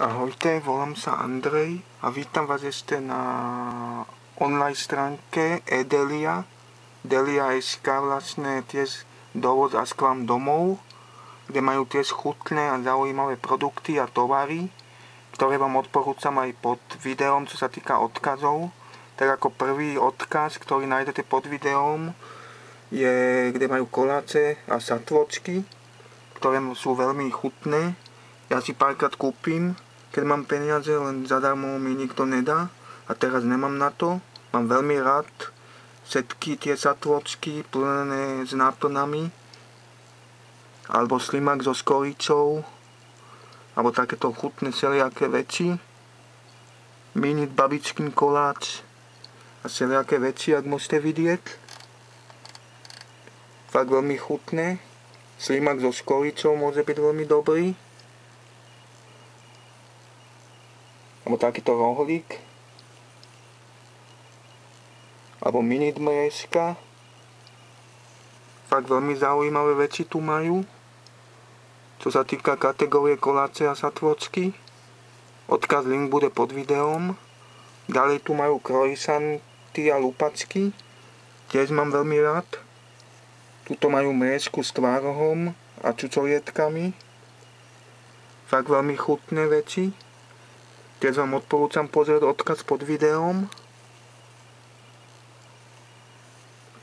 Ahojte, volám sa Andrej a vítam vás ešte na online stránke eDelia. Delia.sk vlastne tiež dovoz a sklam domov, kde majú tiež chutné a zaujímavé produkty a tovary, ktoré vám odporúčam aj pod videom, čo sa týka odkazov. Tak ako prvý odkaz, ktorý nájdete pod videom, je, kde majú koláče a satvočky, ktoré sú veľmi chutné. Ja si párkrát kúpim keď mám peniaze, len zadarmo mi nikto nedá. A teraz nemám na to. Mám veľmi rád všetky tie satvočky plnené s náplnami. Alebo slimak so skoricou alebo takéto chutné všelijaké veci. Mini babičkin koláč. A všelijaké veci, ak môžete vidieť. Fakt veľmi chutné. Slimak so skoricou môže byť veľmi dobrý alebo takýto rohlík, alebo mini dmreška. Fakt veľmi zaujímavé veci tu majú. Čo sa týka kategórie koláce a satvočky, odkaz link bude pod videom. Ďalej tu majú krojsanty a lupačky, tiež mám veľmi rád. Tuto majú mriežku s tvárohom a čučorietkami. Fakt veľmi chutné veci. Keď vám odporúčam pozrieť odkaz pod videom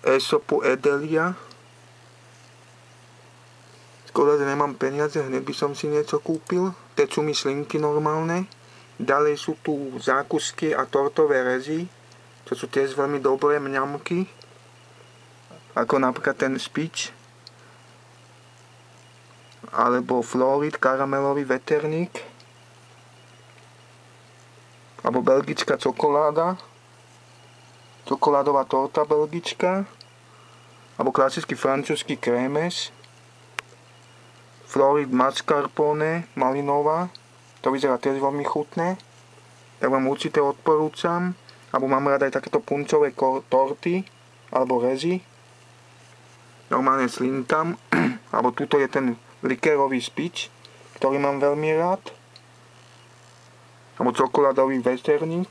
e-shopu Edelia. Škoda, že nemám peniaze, hneď by som si niečo kúpil. Tečú mi slinky normálne. Ďalej sú tu zákusky a tortové rezy, čo sú tiež veľmi dobré mňamky. Ako napríklad ten spič. Alebo Florid, karamelový veterník alebo belgická čokoláda, čokoládová torta belgická, alebo klasický francúzsky krémeš, Florid mascarpone malinová, to vyzerá tiež veľmi chutné, tak vám určite odporúčam, alebo mám rád aj takéto punčové torty, alebo rezy, normálne slintam, alebo tuto je ten likérový spič, ktorý mám veľmi rád, alebo čokoládový veterník.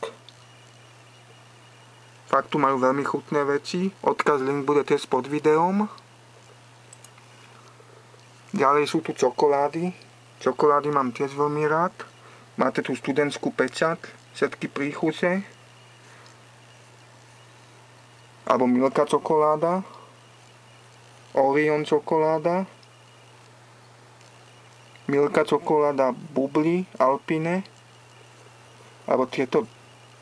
Fakt tu majú veľmi chutné veci. Odkaz link bude tiež pod videom. Ďalej sú tu čokolády. Čokolády mám tiež veľmi rád. Máte tu studentskú pečat, všetky príchuse. Alebo Milka čokoláda. Orion čokoláda. Milka čokoláda Bubli Alpine alebo tieto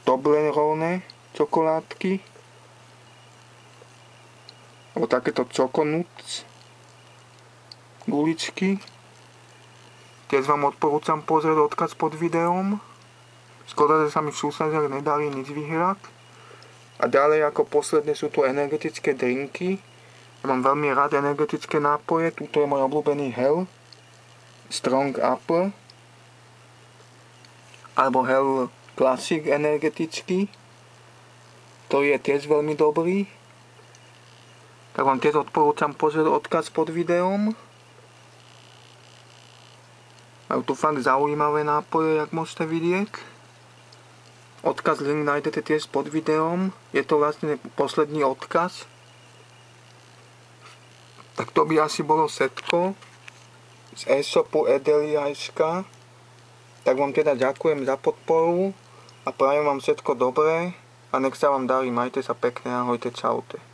Toblerone čokoládky? Alebo takéto Choconuts guličky? Tiež vám odporúčam pozrieť odkaz pod videom škoda, že sa mi v súsadiach nedali nič vyhrať. A ďalej ako posledné sú tu energetické drinky. Ja mám veľmi rád energetické nápoje. Tuto je môj obľúbený Hell Strong Apple alebo Hell Classic energetický, ktorý je tiež veľmi dobrý. Tak vám tiež odporúčam pozrieť odkaz pod videom. Majú tu fakt zaujímavé nápoje, jak môžete vidieť. Odkaz link nájdete tiež pod videom. Je to vlastne posledný odkaz. Tak to by asi bolo setko z e-shopu Edelia.sk tak vám teda ďakujem za podporu a prajem vám všetko dobré a nech sa vám darí, majte sa pekne, ahojte, čaute.